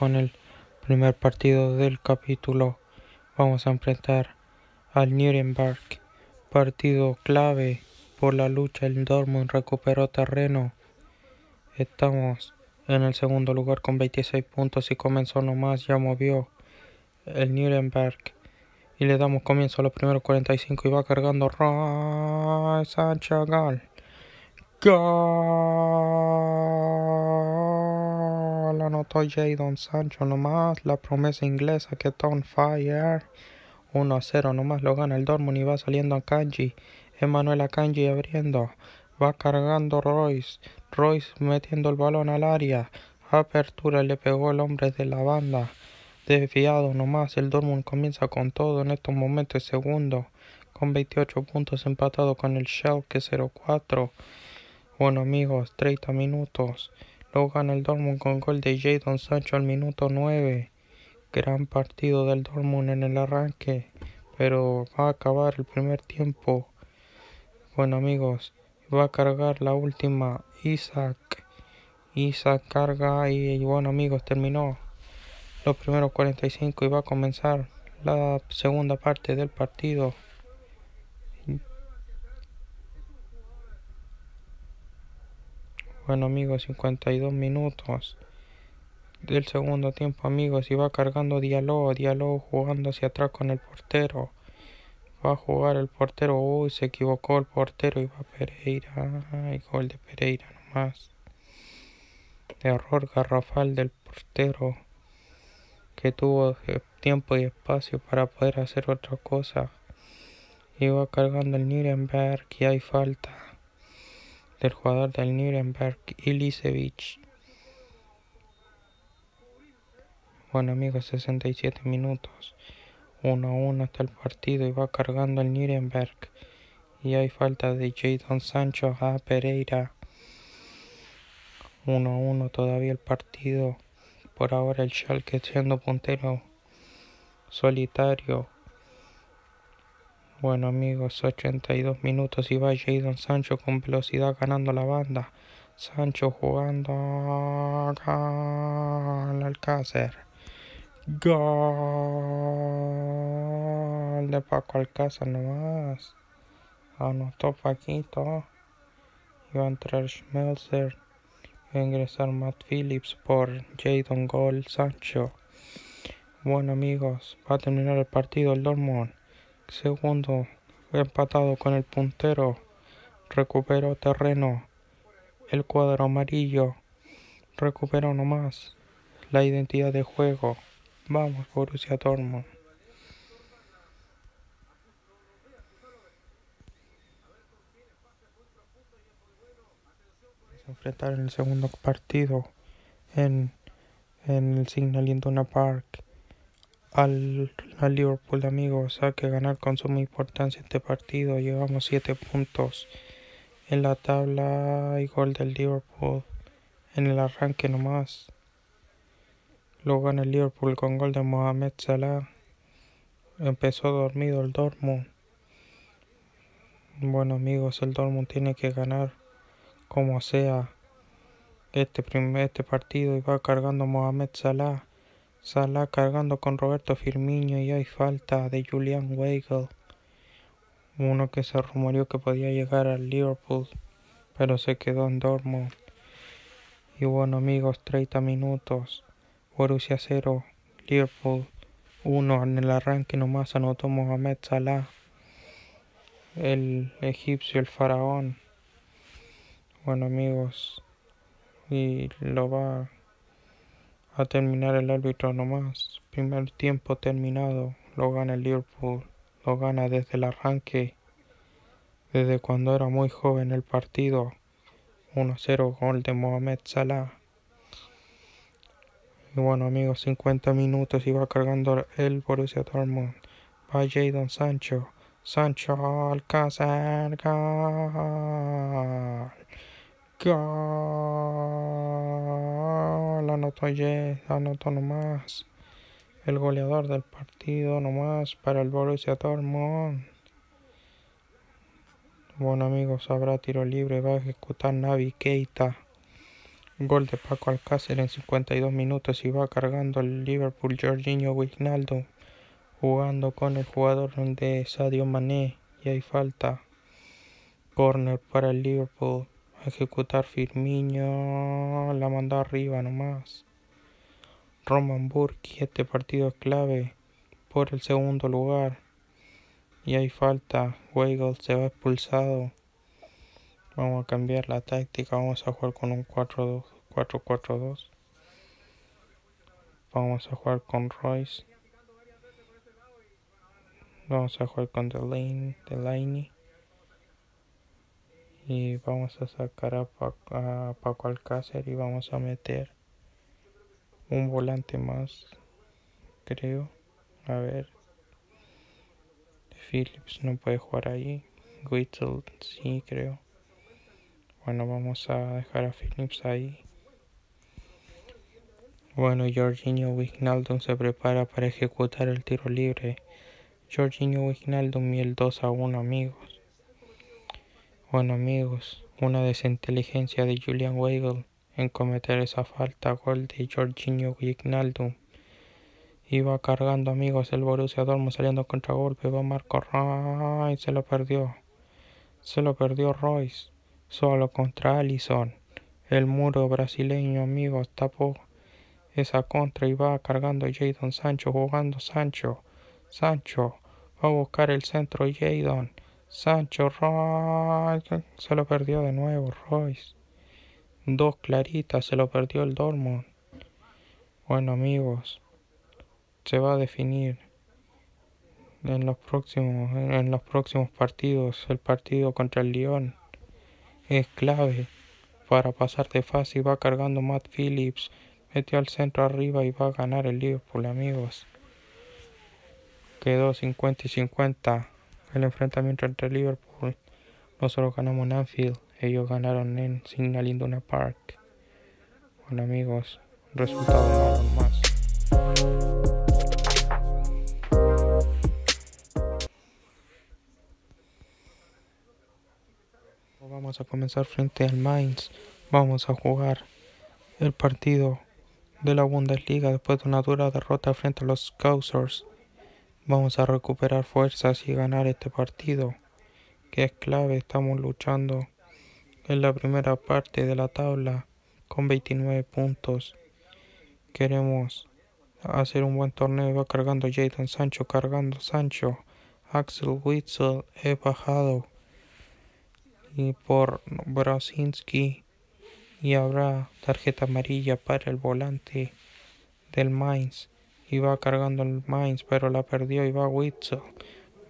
con el primer partido del capítulo. Vamos a enfrentar al Nuremberg. Partido clave por la lucha. El Dortmund recuperó terreno. Estamos en el segundo lugar con 26 puntos y comenzó nomás. Ya movió el Nuremberg. Y le damos comienzo a los primeros 45 y va cargando Roy Sancho Gal. Gol. Anotó Jadon Sancho nomás. La promesa inglesa que está fire. 1 a 0 nomás lo gana el Dortmund y va saliendo a Kanji. Emanuel Kanji abriendo. Va cargando Royce. Royce metiendo el balón al área. Apertura le pegó el hombre de la banda. Desviado nomás. El Dortmund comienza con todo en estos momentos. Segundo. Con 28 puntos empatado con el Schalke 04. Bueno amigos, 30 minutos. Luego gana el Dortmund con gol de Jadon Sancho al minuto 9. Gran partido del Dortmund en el arranque. Pero va a acabar el primer tiempo. Bueno amigos, va a cargar la última Isaac. Isaac carga y bueno amigos, terminó los primeros 45 y va a comenzar la segunda parte del partido. Bueno amigos, 52 minutos del segundo tiempo amigos y va cargando diálogo, diálogo jugando hacia atrás con el portero. Va a jugar el portero, uy, se equivocó el portero y va Pereira. Ay, gol de Pereira nomás. Error garrafal del portero que tuvo tiempo y espacio para poder hacer otra cosa. Y va cargando el Nuremberg y hay falta del jugador del Nuremberg, Ilisevich. Bueno amigos, 67 minutos. 1 a 1 hasta el partido y va cargando el Nuremberg. Y hay falta de Jadon Sancho a Pereira. 1 a 1 todavía el partido. Por ahora el Schalke siendo puntero solitario. Bueno amigos, 82 minutos y va Jadon Sancho con velocidad ganando la banda. Sancho jugando al Alcácer. Gol de Paco Alcácer nomás. Anotó Paquito. Iba a entrar Schmelzer. Va a ingresar Matt Phillips por Jadon Gol Sancho. Bueno amigos, va a terminar el partido el Dortmund segundo empatado con el puntero, recuperó terreno, el cuadro amarillo, recuperó nomás la identidad de juego. Vamos, Borussia Dortmund. Se enfrentaron en el segundo partido en, en el Signal Iduna Park al, al Liverpool, amigos. Hay que ganar con suma importancia este partido. Llevamos 7 puntos en la tabla y gol del Liverpool en el arranque nomás. Lo gana el Liverpool con gol de Mohamed Salah. Empezó dormido el Dortmund. Bueno amigos, el Dortmund tiene que ganar como sea este primer este partido y va cargando Mohamed Salah. Salah cargando con Roberto Firmino y hay falta de Julian Weigel, uno que se rumoreó que podía llegar al Liverpool, pero se quedó en Dortmund. Y bueno amigos, 30 minutos, Borussia 0, Liverpool 1 en el arranque nomás anotó Mohamed Salah, el egipcio, el faraón. Bueno amigos, y lo va terminar el árbitro nomás. Primer tiempo terminado. Lo gana el Liverpool. Lo gana desde el arranque. Desde cuando era muy joven el partido. 1-0 gol de Mohamed Salah. Y bueno amigos, 50 minutos y va cargando el Borussia Dortmund. Va Jadon Sancho. Sancho Alcázar. Gol. Gol. Anotó ayer, anotó nomás. El goleador del partido nomás para el Borussia Dortmund. Bueno amigos, habrá tiro libre, va a ejecutar Navi Keita. Gol de Paco Alcácer en 52 minutos y va cargando el Liverpool Jorginho Wijnaldum jugando con el jugador de Sadio Mané y hay falta. Corner para el Liverpool. Ejecutar Firmino. La manda arriba nomás. Roman Burki. Este partido es clave por el segundo lugar. Y hay falta. Weigl se va expulsado. Vamos a cambiar la táctica. Vamos a jugar con un 4-4-2. Vamos a jugar con Royce. Vamos a jugar con Delaney. Y vamos a sacar a Paco, Alcácer y vamos a meter un volante más. Creo. A ver. Phillips no puede jugar ahí. Whittle sí creo. Bueno, vamos a dejar a Phillips ahí. Bueno, Jorginho Wijnaldum se prepara para ejecutar el tiro libre. Jorginho Wijnaldum y el 2 a 1 amigos. Bueno amigos, una desinteligencia de Julian Weigl en cometer esa falta gol de Jorginho Wijnaldum. Iba cargando amigos el Borussia Dortmund saliendo contra golpe, va Marco Royce, se lo perdió. Se lo perdió Royce, solo contra Allison. El muro brasileño amigos tapó esa contra y va cargando Jadon Sancho jugando Sancho. Sancho Va a buscar el centro Jadon. Sancho Royce. Se lo perdió de nuevo Royce. Dos claritas. Se lo perdió el Dortmund. Bueno amigos. Se va a definir en los próximos, en los próximos partidos. El partido contra el Lyon es clave para pasar de fase. Va cargando Matt Phillips. Metió al centro arriba y va a ganar el Liverpool amigos quedó 50 y 50 el enfrentamiento entre Liverpool. Nosotros ganamos en Anfield, ellos ganaron en Signal Iduna Park. Bueno amigos, resultado de más. Vamos a comenzar frente al Mainz. Vamos a jugar el partido de la Bundesliga después de una dura derrota frente a los Scousers. Vamos a recuperar fuerzas y ganar este partido, que es clave. Estamos luchando en la primera parte de la tabla con 29 puntos. Queremos hacer un buen torneo. Va cargando Jadon Sancho, cargando Sancho. Axel Witzel he bajado. Y por Brasinski. Y habrá tarjeta amarilla para el volante del Mainz. Iba cargando el Mainz, pero la perdió. y va Witzel.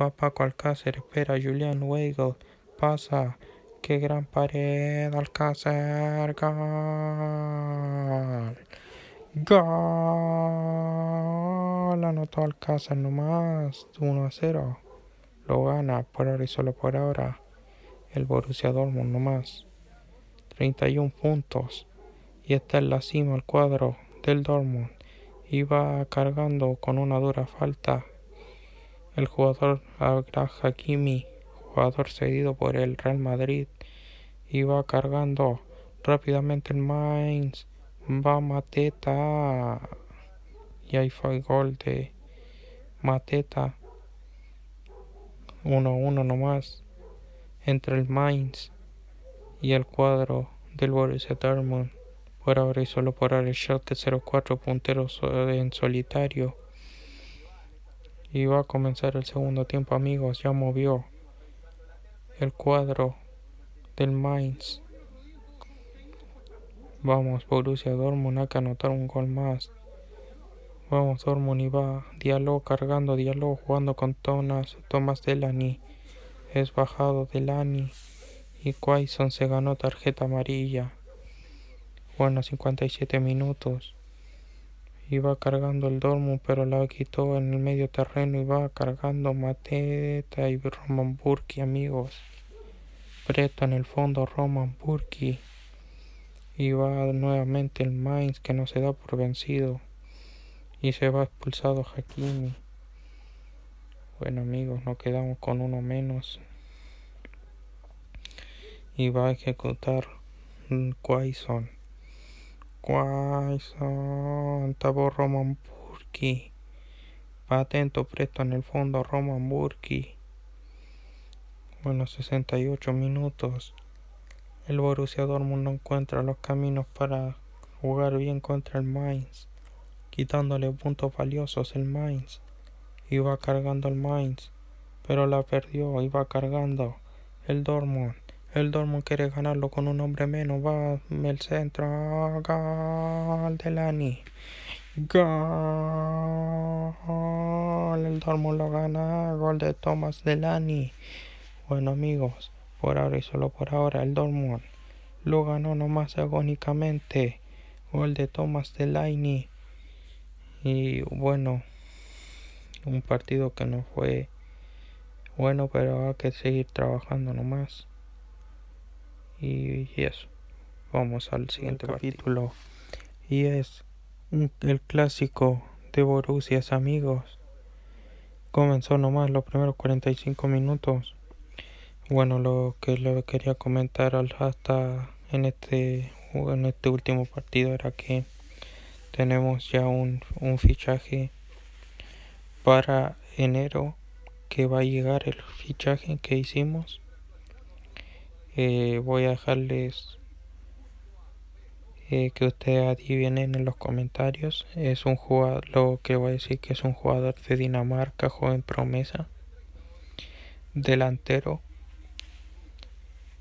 Va Paco Alcácer. Espera Julian Weigl. Pasa. Qué gran pared. Alcácer. Gol. Gol. Anotó Alcácer nomás. 1 a 0. Lo gana por ahora y solo por ahora. El Borussia Dortmund nomás. 31 puntos. Y está en la cima el cuadro del Dortmund iba cargando con una dura falta. El jugador Agraj Hakimi, jugador cedido por el Real Madrid, iba cargando rápidamente el Mainz, va Mateta y ahí fue gol de Mateta. 1-1 nomás entre el Mainz y el cuadro del Borussia Dortmund por ahora y solo por ahora el Schalke 04 puntero en solitario. Y va a comenzar el segundo tiempo amigos, ya movió el cuadro del Mainz. Vamos, Borussia Dortmund a que anotar un gol más. Vamos, Dortmund y va Diallo cargando, Diallo jugando con Thomas, Thomas Delany. Es bajado Delany y Quaison se ganó tarjeta amarilla. Bueno, 57 minutos. Iba cargando el Dormo, pero la quitó en el medio terreno va cargando Mateta y Roman Burki, amigos. Preta en el fondo Roman Burki. Va nuevamente el Mainz que no se da por vencido. Y se va expulsado Hakimi. Bueno amigos, nos quedamos con uno menos. Y va a ejecutar Quaison. Quaison, Tabo Roman Burki. Patento presto en el fondo Roman Burki. Bueno, 68 minutos. El Borussia Dortmund no encuentra los caminos para jugar bien contra el Mainz, quitándole puntos valiosos el Mainz. Iba cargando el Mainz, pero la perdió, iba cargando el Dortmund. El Dortmund quiere ganarlo con un hombre menos. Va el centro. Gol de Lani. Gol. El Dortmund lo gana. Gol de Thomas Delani. Bueno amigos, por ahora y solo por ahora el Dortmund lo ganó nomás agónicamente. Gol de Thomas Delaney. Y bueno, un partido que no fue bueno, pero hay que seguir trabajando nomás. Y, eso. Vamos al siguiente capítulo. Y es el clásico de Borussia, amigos. Comenzó nomás los primeros 45 minutos. Bueno, lo que le quería comentar hasta en este, en este último partido era que tenemos ya un, un fichaje para enero que va a llegar el fichaje que hicimos eh, voy a dejarles eh, que ustedes adivinen en los comentarios. Es un jugador, lo que voy a decir que es un jugador de Dinamarca, joven promesa, delantero.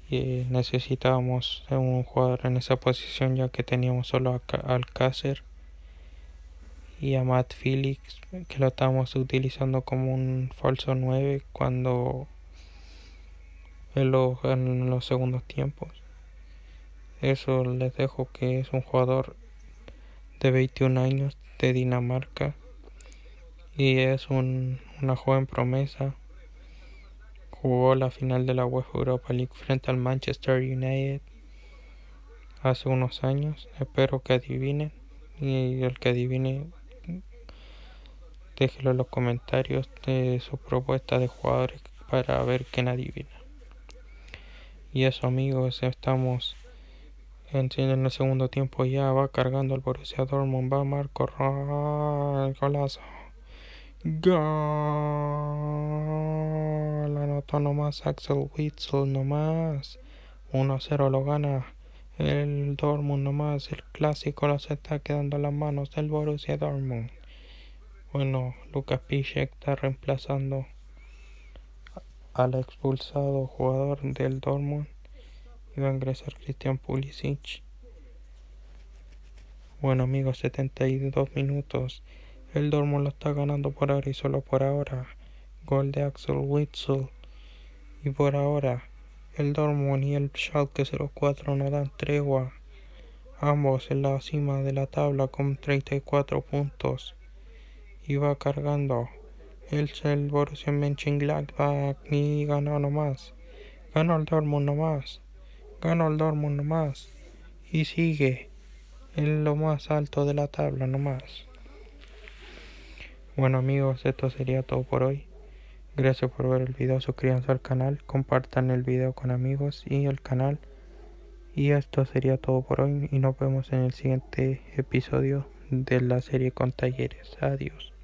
y necesitábamos un jugador en esa posición ya que teníamos solo a Alcácer y a Matt Felix que lo estábamos utilizando como un falso 9 cuando en los, en los segundos tiempos. Eso les dejo que es un jugador de 21 años de Dinamarca y es un, una joven promesa. Jugó la final de la UEFA Europa League frente al Manchester United hace unos años. Espero que adivinen y el que adivine déjelo en los comentarios de su propuesta de jugadores para ver quién adivina. Y eso amigos, estamos en, el segundo tiempo ya va cargando el Borussia Dortmund, va Marco el golazo. Gol, anotó nomás Axel Witzel nomás. 1-0 lo gana el Dortmund nomás, el clásico lo se está quedando en las manos del Borussia Dortmund. Bueno, Lucas Piszek está reemplazando al expulsado jugador del Dortmund iba a ingresar Christian Pulisic. Bueno amigos, 72 minutos. El Dortmund lo está ganando por ahora y solo por ahora. Gol de Axel Witzel. Y por ahora, el Dortmund y el Schalke 04 no dan tregua. Ambos en la cima de la tabla con 34 puntos. Y va cargando el Borussia Mönchengladbach y ganó nomás. Ganó el Dortmund nomás. Ganó el Dortmund nomás. Y sigue en lo más alto de la tabla nomás. Bueno amigos, esto sería todo por hoy. Gracias por ver el video, suscríbanse al canal, compartan el video con amigos y el canal. Y esto sería todo por hoy y nos vemos en el siguiente episodio de la serie con talleres. Adiós.